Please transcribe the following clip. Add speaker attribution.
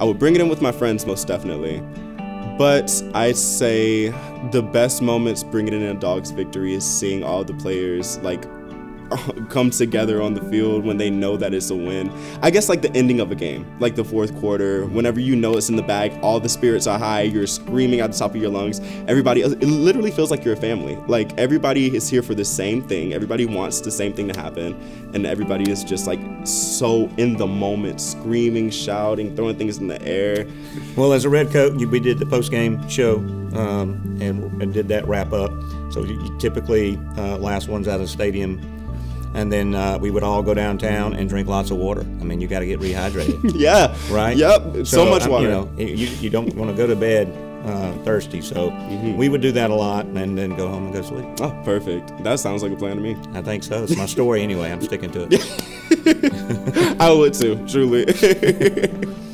Speaker 1: I would bring it in with my friends most definitely. But I'd say the best moments bringing in a Dawgs victory is seeing all the players like come together on the field when they know that it's a win. I guess like the ending of a game, like the fourth quarter, whenever you know it's in the bag, all the spirits are high, you're screaming at the top of your lungs. Everybody, it literally feels like you're a family. Like everybody is here for the same thing. Everybody wants the same thing to happen, and everybody is just like so in the moment, screaming, shouting, throwing things in the air.
Speaker 2: Well, as a red coat, we did the post game show um, and, and did that wrap up. So you, typically uh, last ones out of the stadium and then uh, we would all go downtown and drink lots of water. I mean, you got to get rehydrated.
Speaker 1: yeah.
Speaker 2: Right.
Speaker 1: Yep. So, so much water.
Speaker 2: You know, you, you don't want to go to bed uh, thirsty. So mm-hmm. we would do that a lot and then go home and go sleep.
Speaker 1: Oh, perfect. That sounds like a plan to me.
Speaker 2: I think so. It's my story anyway. I'm sticking to it.
Speaker 1: I would too, truly.